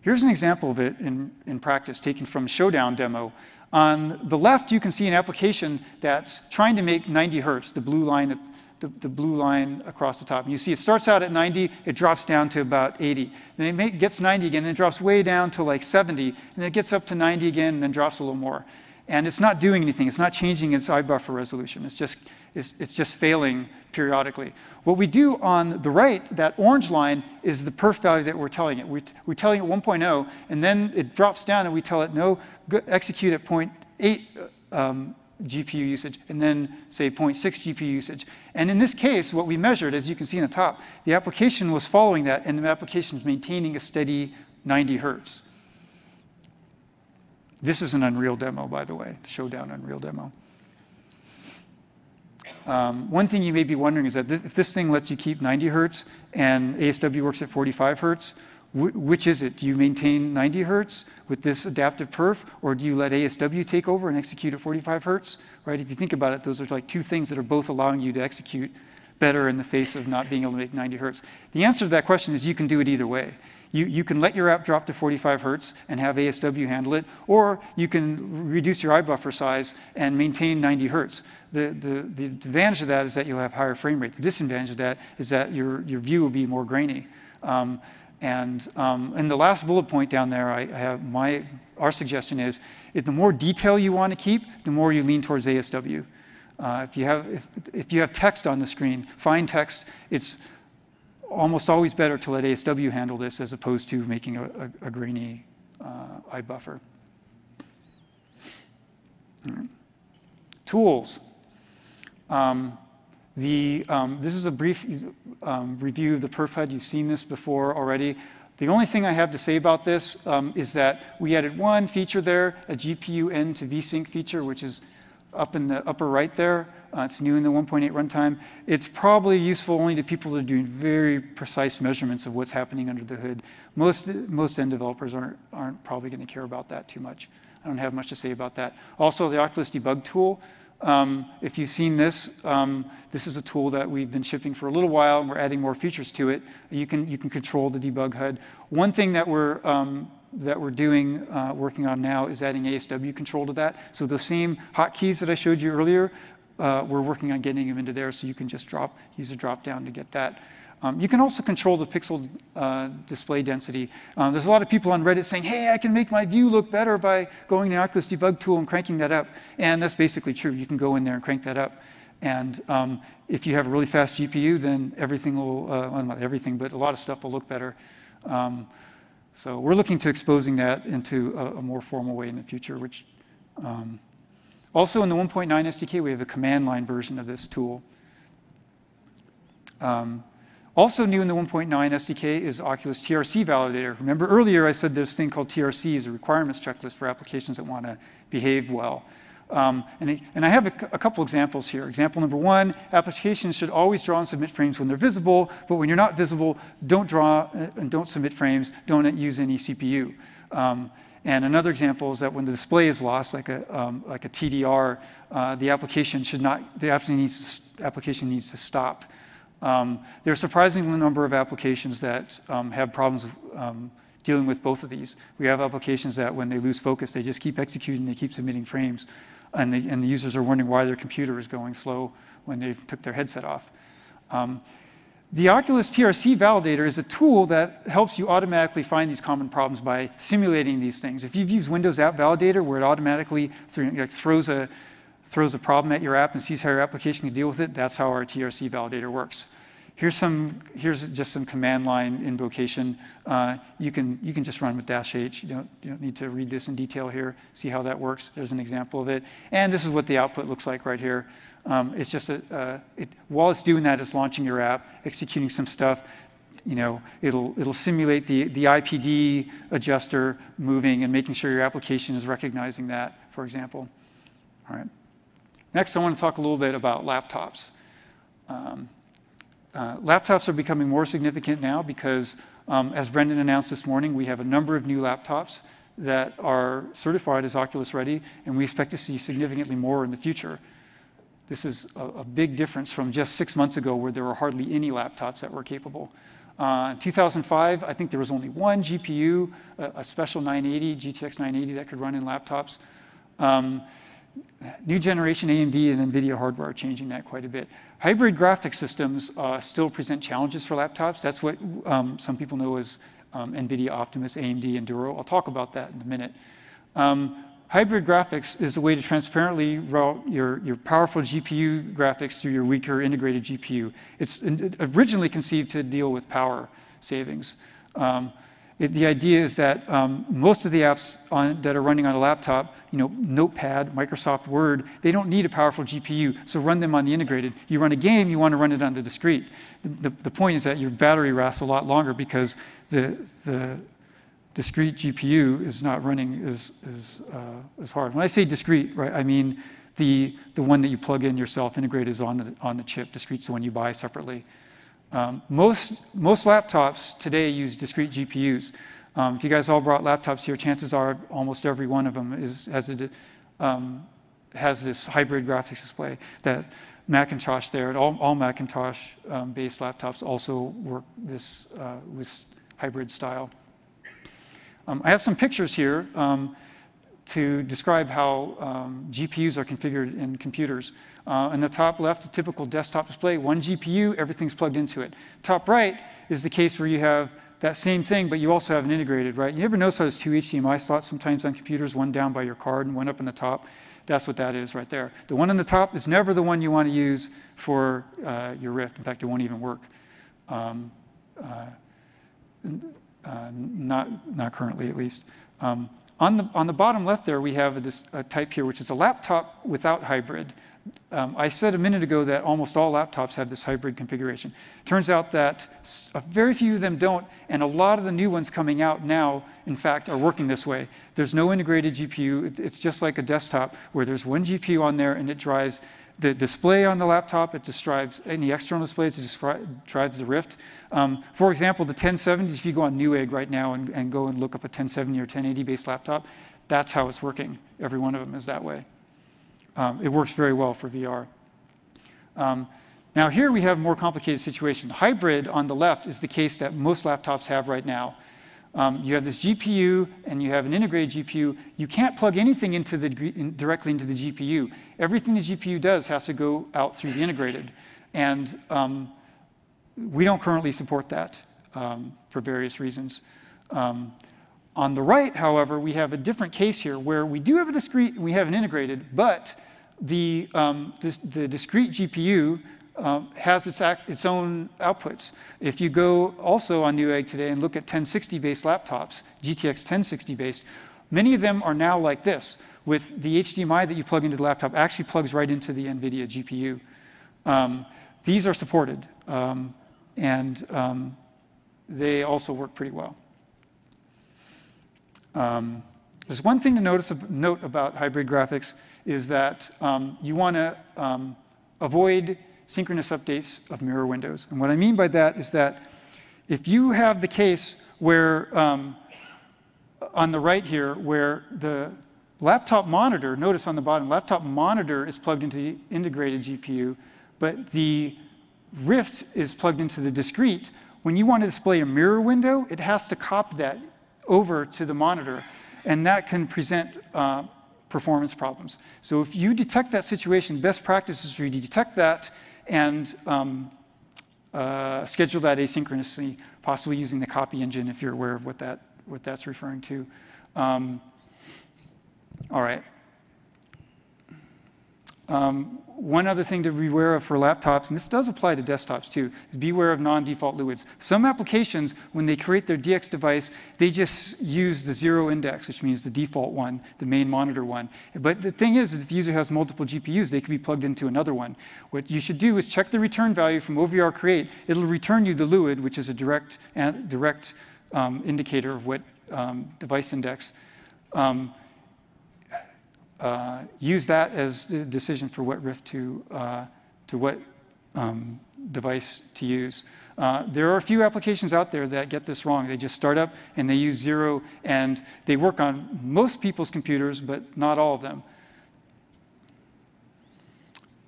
here's an example of it in, in practice, taken from Showdown demo. On the left, you can see an application that's trying to make 90 hertz, the blue line the, the, blue line across the top. And you see it starts out at 90, it drops down to about 80. Then it gets 90 again, then it drops way down to like 70, and then it gets up to 90 again, and then drops a little more. And it's not doing anything. It's not changing its eye buffer resolution. It's just, it's, it's just failing periodically. What we do on the right, that orange line, is the perf value that we're telling it. We, we're telling it 1.0, and then it drops down, and we tell it, no, execute at 0.8 um, GPU usage, and then say 0.6 GPU usage. And in this case, what we measured, as you can see in the top, the application was following that, and the application is maintaining a steady 90 hertz. This is an Unreal demo, by the way, Showdown Unreal demo. Um, one thing you may be wondering is that th if this thing lets you keep 90 hertz and ASW works at 45 hertz, which is it? Do you maintain 90 hertz with this adaptive perf, or do you let ASW take over and execute at 45 hertz? Right? If you think about it, those are like two things that are both allowing you to execute better in the face of not being able to make 90 hertz. The answer to that question is you can do it either way. You, you can let your app drop to 45 hertz and have ASW handle it, or you can reduce your eye buffer size and maintain 90 hertz. The, the, the advantage of that is that you'll have higher frame rate. The disadvantage of that is that your, your view will be more grainy. Um, and um, in the last bullet point down there, I, I have my, our suggestion is, if the more detail you want to keep, the more you lean towards ASW. Uh, if, you have, if, if you have text on the screen, fine text, it's almost always better to let ASW handle this as opposed to making a, a, a grainy uh, eye buffer. Right. Tools. Um, the, um, this is a brief um, review of the perf HUD. You've seen this before already. The only thing I have to say about this um, is that we added one feature there, a GPU N to vsync feature, which is up in the upper right there. Uh, it's new in the 1.8 runtime. It's probably useful only to people that are doing very precise measurements of what's happening under the hood. Most, most end developers aren't, aren't probably going to care about that too much. I don't have much to say about that. Also, the Oculus debug tool. Um, if you've seen this, um, this is a tool that we've been shipping for a little while, and we're adding more features to it. You can, you can control the debug HUD. One thing that we're, um, that we're doing, uh, working on now, is adding ASW control to that. So the same hotkeys that I showed you earlier, uh, we're working on getting them into there, so you can just drop, use a drop down to get that. Um, you can also control the pixel uh, display density. Um, there's a lot of people on Reddit saying, hey, I can make my view look better by going to the Oculus debug tool and cranking that up. And that's basically true. You can go in there and crank that up. And um, if you have a really fast GPU, then everything will, uh, well, not everything, but a lot of stuff will look better. So we're looking to exposing that into a, a more formal way in the future, which um, also in the 1.9 SDK, we have a command line version of this tool. Um, also new in the 1.9 SDK is Oculus TRC Validator. Remember earlier I said this thing called TRC is a requirements checklist for applications that want to behave well. Um, and, and, I have a, a, couple examples here. Example number one, applications should always draw and submit frames when they're visible, but when you're not visible, don't draw uh, and don't submit frames, don't use any CPU. Um, and another example is that when the display is lost, like a, um, like a TDR, uh, the application should not, the application needs to, application needs to stop. Um, there are a surprising number of applications that um, have problems um, dealing with both of these. We have applications that when they lose focus, they just keep executing, they keep submitting frames, and, and the users are wondering why their computer is going slow when they took their headset off. Um, the Oculus TRC validator is a tool that helps you automatically find these common problems by simulating these things. If you've used Windows App Validator, where it automatically throws a throws a problem at your app and sees how your application can deal with it, that's how our TRC validator works. Here's some. Here's just some command line invocation. Uh, you can you can just run with dash h. You don't you don't need to read this in detail here. See how that works. There's an example of it. And this is what the output looks like right here. Um, it's just a, uh, it, while it's doing that, it's launching your app, executing some stuff. You know, it'll it'll simulate the the IPD adjuster moving and making sure your application is recognizing that, for example. All right. Next, I want to talk a little bit about laptops. Um, uh, laptops are becoming more significant now because, um, as Brendan announced this morning, we have a number of new laptops that are certified as Oculus ready, and we expect to see significantly more in the future. This is a, a, big difference from just six months ago where there were hardly any laptops that were capable. Uh, in 2005, I think there was only one GPU, a, a, special 980, GTX 980 that could run in laptops. Um, new generation AMD and NVIDIA hardware are changing that quite a bit. Hybrid graphics systems uh, still present challenges for laptops. That's what um, some people know as um, NVIDIA Optimus, AMD Enduro. I'll talk about that in a minute. Um, Hybrid graphics is a way to transparently route your, your powerful GPU graphics through your weaker integrated GPU. It's originally conceived to deal with power savings. Um, it, the idea is that um, most of the apps on, that are running on a laptop, you know, Notepad, Microsoft Word, they don't need a powerful GPU, so run them on the integrated. You run a game, you want to run it on the discrete. The, the, the point is that your battery lasts a lot longer because the, the discrete GPU is not running as, as, uh, as hard. When I say discrete, right, I mean the, the one that you plug in yourself integrated is on the, on the chip. Discrete's the one you buy separately. Um, most, most laptops today use discrete GPUs. Um, if you guys all brought laptops here, chances are almost every one of them is, has, a, um, has this hybrid graphics display that Macintosh there, all, all Macintosh-based um, laptops also work this uh, with hybrid style. Um, I have some pictures here um, to describe how um, GPUs are configured in computers. Uh, in the top left, a typical desktop display, one GPU, everything's plugged into it. Top right is the case where you have that same thing, but you also have an integrated, right? You ever notice how there's two HDMI slots sometimes on computers, one down by your card and one up in the top? That's what that is right there. The one on the top is never the one you want to use for uh, your Rift. In fact, it won't even work. Um, uh, uh, not, not currently at least. Um, on, the, on the bottom left there, we have this a type here, which is a laptop without hybrid. Um, I said a minute ago that almost all laptops have this hybrid configuration. Turns out that very few of them don't, and a lot of the new ones coming out now, in fact, are working this way. There's no integrated GPU. It's just like a desktop where there's one GPU on there and it drives the display on the laptop, it describes any external displays, it describes the Rift. Um, for example, the 1070s, if you go on Newegg right now and, and go and look up a 1070 or 1080 based laptop, that's how it's working. Every one of them is that way. Um, it works very well for VR. Um, now here we have a more complicated situation. Hybrid on the left is the case that most laptops have right now. Um, you have this GPU and you have an integrated GPU. You can't plug anything into the, in, directly into the GPU. Everything the GPU does has to go out through the integrated. And um, we don't currently support that um, for various reasons. Um, on the right, however, we have a different case here where we do have a discrete, we have an integrated, but the, um, the discrete GPU um, has its, act, its own outputs. If you go also on Newegg today and look at 1060 based laptops, GTX 1060 based, many of them are now like this, with the HDMI that you plug into the laptop actually plugs right into the NVIDIA GPU. Um, these are supported, um, and um, they also work pretty well. Um, there's one thing to notice, note about hybrid graphics is that um, you want to avoid synchronous updates of mirror windows. And what I mean by that is that if you have the case where, um, on the right here, where the laptop monitor, notice on the bottom, laptop monitor is plugged into the integrated GPU, but the Rift is plugged into the discrete. When you want to display a mirror window, it has to copy that over to the monitor, and that can present uh, performance problems. So if you detect that situation, best practice is for you to detect that and um, uh, schedule that asynchronously, possibly using the copy engine if you're aware of what, that, what that's referring to. Um, all right. Um, one other thing to beware of for laptops, and this does apply to desktops too, is beware of non-default LUIDs. Some applications, when they create their DX device, they just use the zero index, which means the default one, the main monitor one. But the thing is, if the user has multiple GPUs, they could be plugged into another one. What you should do is check the return value from OVR create. It'll return you the LUID, which is a direct, and direct um, indicator of what um, device index. Um, uh, use that as the decision for what RIF to, uh, to what um, device to use. Uh, there are a few applications out there that get this wrong. They just start up and they use zero, and they work on most people's computers, but not all of them.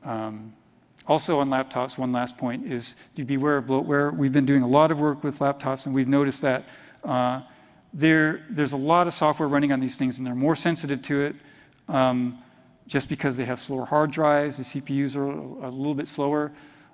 Um, also on laptops, one last point is to beware of bloatware. We've been doing a lot of work with laptops, and we've noticed that uh, there, there's a lot of software running on these things, and they're more sensitive to it um, just because they have slower hard drives, the CPUs are a little bit slower.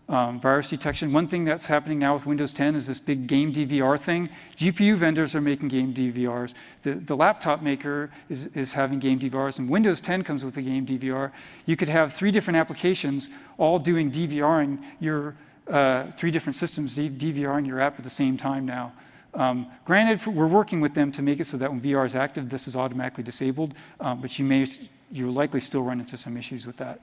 Um, virus detection. One thing that's happening now with Windows 10 is this big game DVR thing. GPU vendors are making game DVRs. The, the laptop maker is, is having game DVRs, and Windows 10 comes with a game DVR. You could have three different applications all doing DVRing your uh, three different systems, DVRing your app at the same time now. Um, granted, we're working with them to make it so that when VR is active, this is automatically disabled, um, but you may, you will likely still run into some issues with that.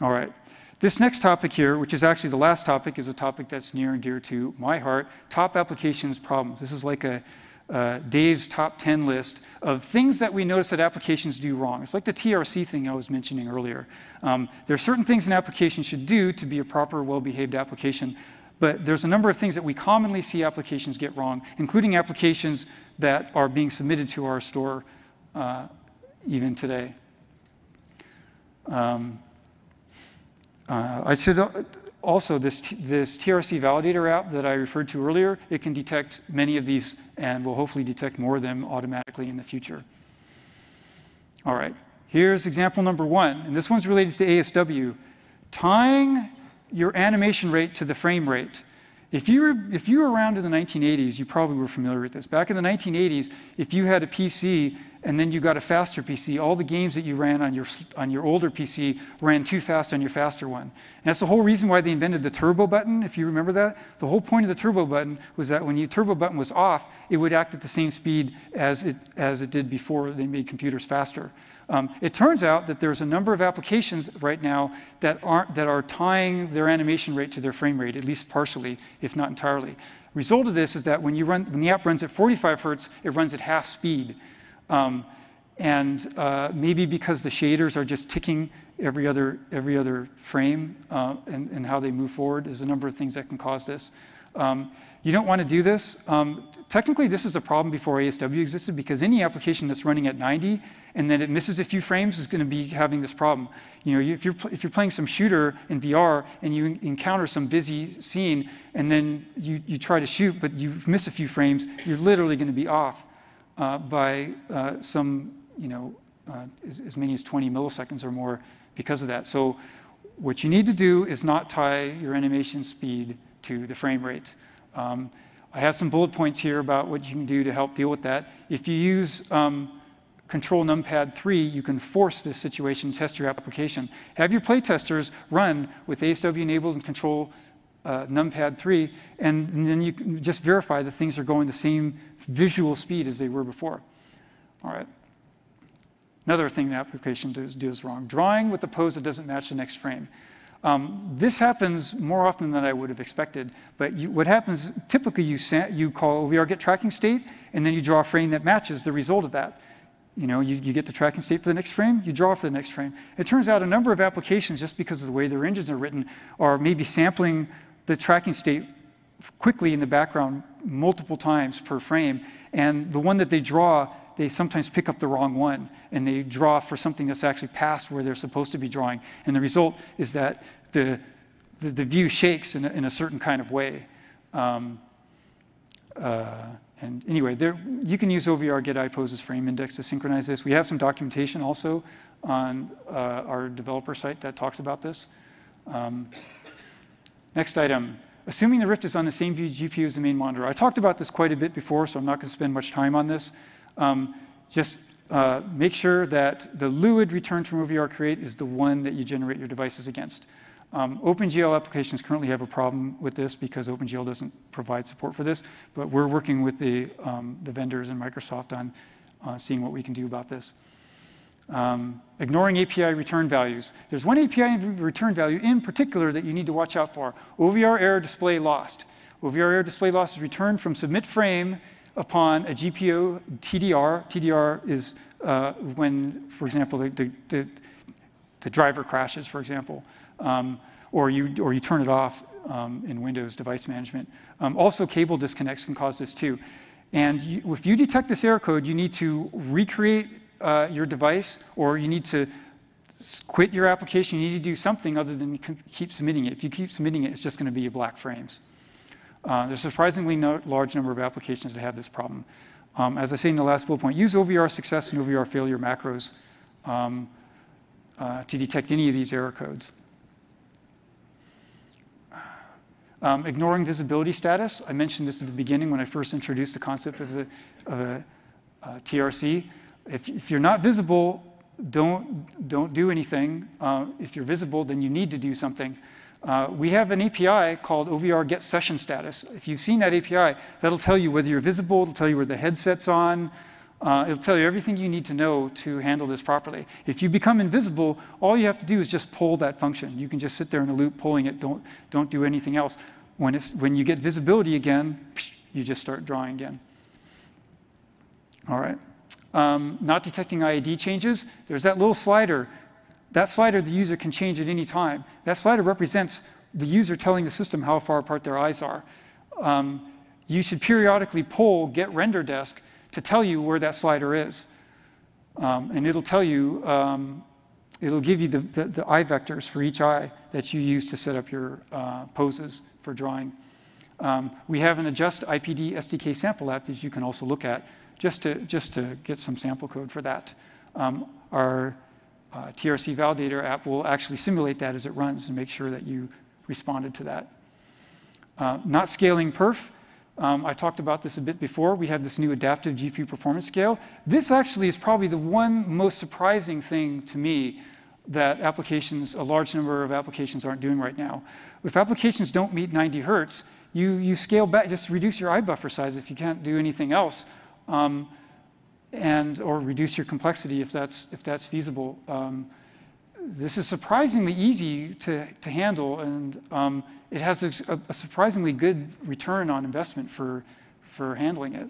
All right. This next topic here, which is actually the last topic, is a topic that's near and dear to my heart, top applications problems. This is like a uh, Dave's top 10 list of things that we notice that applications do wrong. It's like the TRC thing I was mentioning earlier. Um, there are certain things an application should do to be a proper, well-behaved application, but there's a number of things that we commonly see applications get wrong, including applications that are being submitted to our store uh, even today. Um, uh, I should also, this, this TRC validator app that I referred to earlier, it can detect many of these and will hopefully detect more of them automatically in the future. All right, here's example number one, and this one's related to ASW. Tying your animation rate to the frame rate. If you, were, if you were around in the 1980s, you probably were familiar with this. Back in the 1980s, if you had a PC and then you got a faster PC, all the games that you ran on your, on your older PC ran too fast on your faster one. And that's the whole reason why they invented the turbo button, if you remember that. The whole point of the turbo button was that when your turbo button was off, it would act at the same speed as it, as it did before they made computers faster. Um, it turns out that there's a number of applications right now that, aren't, that are tying their animation rate to their frame rate, at least partially, if not entirely. Result of this is that when, you run, when the app runs at 45 hertz, it runs at half speed. Um, and uh, maybe because the shaders are just ticking every other, every other frame uh, and, and, how they move forward, there's a number of things that can cause this. Um, you don't want to do this. Um, technically, this is a problem before ASW existed because any application that's running at 90 and then it misses a few frames is going to be having this problem. You know, if you're, if you're playing some shooter in VR and you encounter some busy scene and then you, you try to shoot but you miss a few frames, you're literally going to be off uh, by uh, some, you know, uh, as, as many as 20 milliseconds or more because of that. So what you need to do is not tie your animation speed to the frame rate. Um, I have some bullet points here about what you can do to help deal with that. If you use um, control numpad 3, you can force this situation, test your application. Have your playtesters run with ASW enabled and control uh, numpad 3, and, and, then you can just verify that things are going the same visual speed as they were before. All right. Another thing the application does, does wrong, drawing with a pose that doesn't match the next frame. Um, this happens more often than I would have expected, but you, what happens, typically you, you call OVR get tracking state, and then you draw a frame that matches the result of that. You know, you, you get the tracking state for the next frame, you draw for the next frame. It turns out a number of applications, just because of the way their engines are written, are maybe sampling the tracking state quickly in the background multiple times per frame. And the one that they draw, they sometimes pick up the wrong one and they draw for something that's actually past where they're supposed to be drawing. And the result is that the, the, the view shakes in a, in a, certain kind of way. Um, uh, and anyway, there, you can use OVR get eye poses frame index to synchronize this. We have some documentation also on uh, our developer site that talks about this. Um, Next item, assuming the Rift is on the same GPU as the main monitor. I talked about this quite a bit before, so I'm not going to spend much time on this. Um, just uh, make sure that the LUID returned from OVR create is the one that you generate your devices against. Um, OpenGL applications currently have a problem with this because OpenGL doesn't provide support for this, but we're working with the, um, the vendors and Microsoft on uh, seeing what we can do about this. Um, ignoring API return values. There's one API return value in particular that you need to watch out for. OVR error display lost. OVR error display lost is returned from submit frame upon a GPU TDR. TDR is uh, when, for example, the, the, the, the, driver crashes, for example, um, or, you, or you turn it off um, in Windows device management. Um, also, cable disconnects can cause this too. And you, if you detect this error code, you need to recreate uh, your device or you need to quit your application. You need to do something other than keep submitting it. If you keep submitting it, it's just going to be black frames. Uh, there's a surprisingly no, large number of applications that have this problem. Um, as I say in the last bullet point, use OVR success and OVR failure macros um, uh, to detect any of these error codes. Um, ignoring visibility status. I mentioned this at the beginning when I first introduced the concept of a, of a uh, TRC. If, if, you're not visible, don't, don't do anything. Uh, if you're visible, then you need to do something. Uh, we have an API called OVR get session status. If you've seen that API, that'll tell you whether you're visible, it'll tell you where the headset's on, uh, it'll tell you everything you need to know to handle this properly. If you become invisible, all you have to do is just pull that function. You can just sit there in a loop pulling it, don't, don't do anything else. When, it's, when you get visibility again, you just start drawing again. All right. Um, not detecting IPD changes, there's that little slider that slider the user can change at any time. That slider represents the user telling the system how far apart their eyes are. Um, you should periodically pull get render desc to tell you where that slider is. Um, and it'll tell you, um, it'll give you the, the, the, eye vectors for each eye that you use to set up your uh, poses for drawing. Um, we have an adjust IPD SDK sample app that you can also look at just to, just to get some sample code for that. Um, our uh, TRC validator app will actually simulate that as it runs and make sure that you responded to that. Uh, not scaling perf. Um, I talked about this a bit before. We have this new adaptive GPU performance scale. This actually is probably the one most surprising thing to me that applications, a large number of applications aren't doing right now. If applications don't meet 90 hertz, you, you scale back, just reduce your eye buffer size if you can't do anything else. Um, and or reduce your complexity if that's if that's feasible. Um, this is surprisingly easy to, to handle, and um, it has a, a, surprisingly good return on investment for for handling it.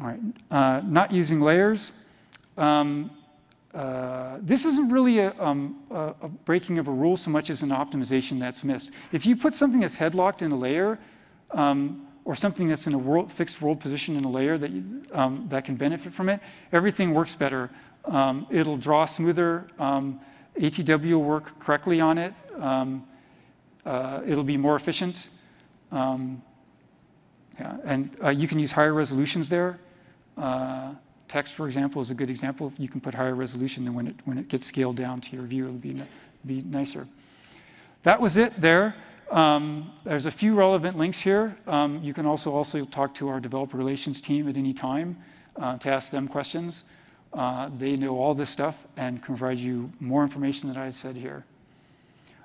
All right, uh, not using layers. Um, uh, this isn't really a, um, a, a, breaking of a rule so much as an optimization that's missed. If you put something that's headlocked in a layer, um, or something that's in a world, fixed world position in a layer that, you, um, that can benefit from it, everything works better. Um, it'll draw smoother. Um, ATW will work correctly on it. Um, uh, it'll be more efficient. Um, yeah, and uh, you can use higher resolutions there. Uh, text, for example, is a good example. You can put higher resolution than when it, when it gets scaled down to your view, it'll be, be nicer. That was it there. Um, there's a few relevant links here. Um, you can also also talk to our developer relations team at any time uh, to ask them questions. Uh, they know all this stuff and can provide you more information than I said here.